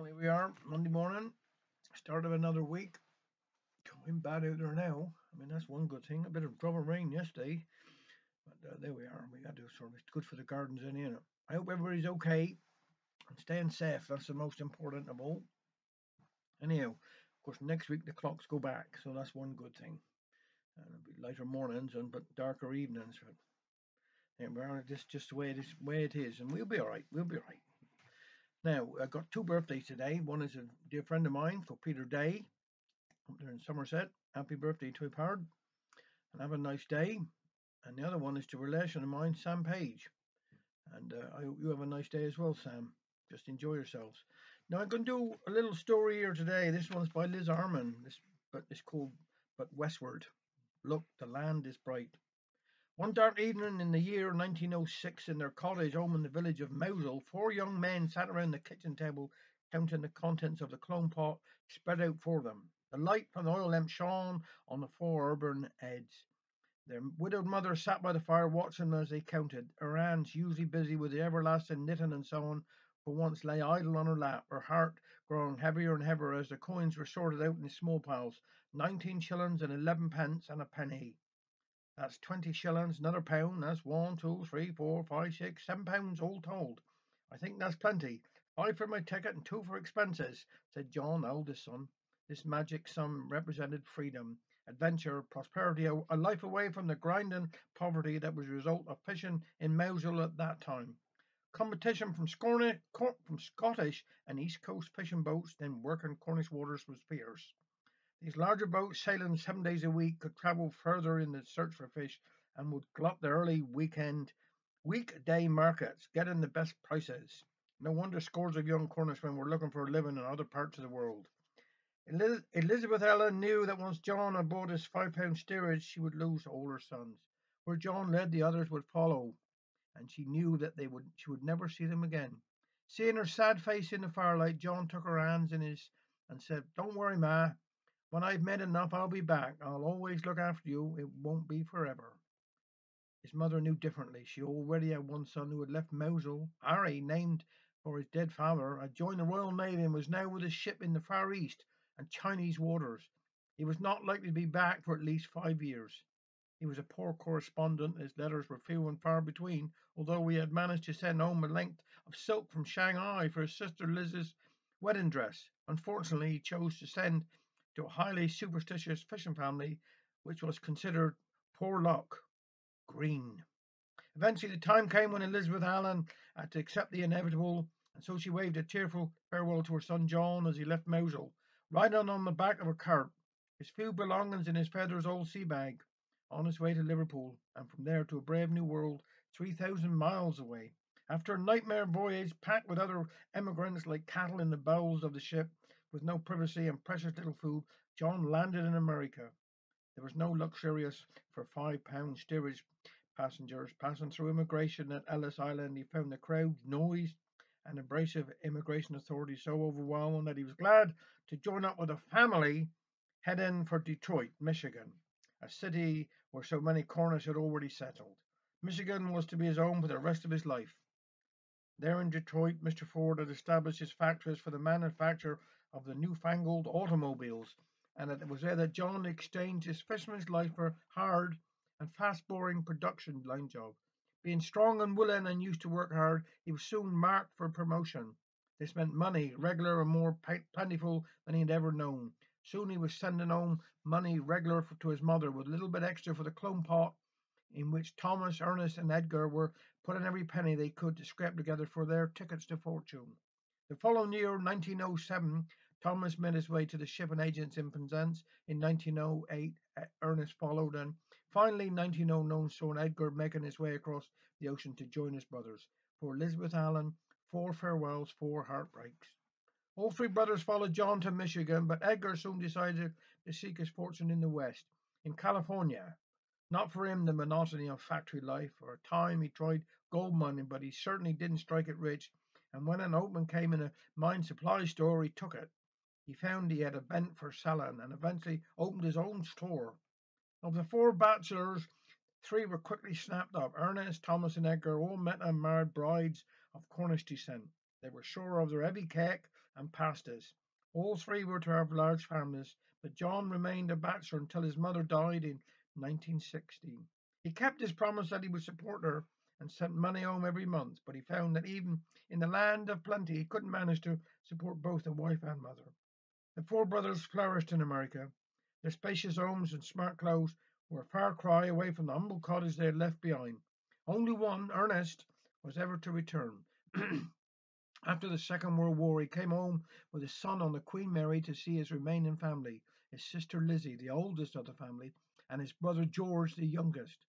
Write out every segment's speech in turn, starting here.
Well, here we are, Monday morning, start of another week. Going bad out there now. I mean, that's one good thing. A bit of driving rain yesterday, but uh, there we are. We got to sort of it's good for the gardens in here. I hope everybody's okay and staying safe. That's the most important of all. Anyhow, of course, next week the clocks go back, so that's one good thing. And it'll be lighter mornings and but darker evenings. But yeah, just just the way it is, way it is, and we'll be all right. We'll be all right. Now, I've got two birthdays today. One is a dear friend of mine called Peter Day up there in Somerset. Happy birthday to Hard and have a nice day. And the other one is to a relation of mine, Sam Page. And uh, I hope you have a nice day as well, Sam. Just enjoy yourselves. Now I'm going to do a little story here today. This one's by Liz Arman. This, but it's called "But Westward." Look, the land is bright. One dark evening in the year 1906, in their cottage home in the village of Mousehole, four young men sat around the kitchen table counting the contents of the clome pot spread out for them. The light from the oil lamp shone on the four urban heads. Their widowed mother sat by the fire watching them as they counted. Her hands, usually busy with the everlasting knitting and sewing, for once lay idle on her lap, her heart growing heavier and heavier as the coins were sorted out in small piles nineteen shillings and eleven pence and a penny. That's twenty shillings, another pound. That's one, two, three, four, five, six, seven pounds all told. I think that's plenty. Five for my ticket and two for expenses, said John, eldest son. This magic sum represented freedom, adventure, prosperity, a, a life away from the grinding poverty that was the result of fishing in Mousehole at that time. Competition from, Scorny, from Scottish and East Coast fishing boats, then working Cornish waters was fierce. These larger boats, sailing seven days a week, could travel further in the search for fish and would glut the early weekend weekday markets, getting the best prices. No wonder scores of young Cornishmen were looking for a living in other parts of the world. Elizabeth Ellen knew that once John bought his five pound steerage, she would lose all her sons. Where John led, the others would follow, and she knew that they would she would never see them again. Seeing her sad face in the firelight, John took her hands in his and said, Don't worry, Ma. When I've met enough, I'll be back. I'll always look after you. It won't be forever. His mother knew differently. She already had one son who had left Mousehole, Harry, named for his dead father, had joined the Royal Navy and was now with a ship in the Far East and Chinese waters. He was not likely to be back for at least five years. He was a poor correspondent. His letters were few and far between, although he had managed to send home a length of silk from Shanghai for his sister Liz's wedding dress. Unfortunately, he chose to send to a highly superstitious fishing family, which was considered poor luck, green. Eventually, the time came when Elizabeth Allen had to accept the inevitable, and so she waved a tearful farewell to her son John as he left Mousehole, riding on the back of a cart, his few belongings in his father's old sea bag, on his way to Liverpool, and from there to a brave new world 3,000 miles away. After a nightmare voyage packed with other emigrants like cattle in the bowels of the ship, with no privacy and precious little food, John landed in America. There was no luxurious for five pound steerage passengers passing through immigration at Ellis Island. He found the crowd, noise, and abrasive immigration authorities so overwhelming that he was glad to join up with a family heading for Detroit, Michigan, a city where so many Cornish had already settled. Michigan was to be his home for the rest of his life. There in Detroit, Mr. Ford had established his factories for the manufacture of the newfangled automobiles, and it was there that John exchanged his fisherman's life for hard and fast boring production line job. Being strong and willing and used to work hard, he was soon marked for promotion. This meant money, regular and more plentiful than he had ever known. Soon he was sending home money regular for, to his mother, with a little bit extra for the clome pot, in which Thomas, Ernest, and Edgar were putting every penny they could to scrape together for their tickets to fortune. The following year, 1907, Thomas made his way to the shipping agents in Penzance. In 1908, Ernest followed, and finally, in 1909, saw Edgar making his way across the ocean to join his brothers. For Elizabeth Allen, four farewells, four heartbreaks. All three brothers followed John to Michigan, but Edgar soon decided to seek his fortune in the West, in California. Not for him the monotony of factory life. For a time he tried gold mining, but he certainly didn't strike it rich and when an opening came in a mine supply store, he took it. He found he had a bent for selling and eventually opened his own store. Of the four bachelors, three were quickly snapped up. Ernest, Thomas, and Edgar all met and married brides of Cornish descent. They were sure of their heavy cake and pasties. All three were to have large families, but John remained a bachelor until his mother died in 1916. He kept his promise that he would support her and sent money home every month, but he found that even in the land of plenty he couldn't manage to support both a wife and mother. The four brothers flourished in America. Their spacious homes and smart clothes were a far cry away from the humble cottage they had left behind. Only one, Ernest, was ever to return. After the Second World War, he came home with his son on the Queen Mary to see his remaining family, his sister Lizzie, the oldest of the family, and his brother George, the youngest.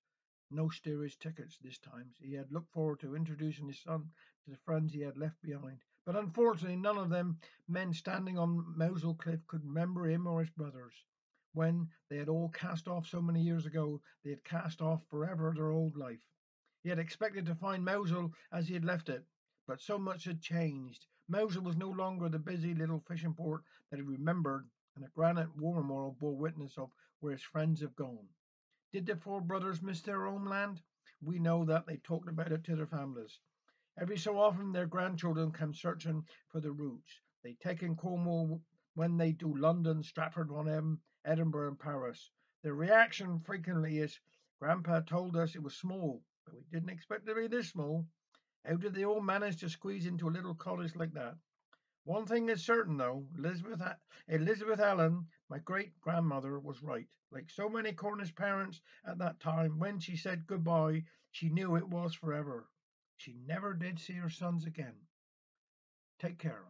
No steerage tickets this time. He had looked forward to introducing his son to the friends he had left behind. But unfortunately, none of them men standing on Mousehole Cliff could remember him or his brothers. When they had all cast off so many years ago, they had cast off forever their old life. He had expected to find Mousehole as he had left it, but so much had changed. Mousehole was no longer the busy little fishing port that he remembered, and the granite memorial bore witness of where his friends have gone. Did the four brothers miss their homeland? We know that they talked about it to their families. Every so often their grandchildren come searching for the roots. They take in Cornwall when they do London, Stratford on Avon, Edinburgh, and Paris. Their reaction frequently is, Grandpa told us it was small, but we didn't expect it to be this small. How did they all manage to squeeze into a little cottage like that? One thing is certain, though Elizabeth, Elizabeth Allen, my great grandmother, was right. Like so many Cornish parents at that time, when she said goodbye, she knew it was forever. She never did see her sons again. Take care.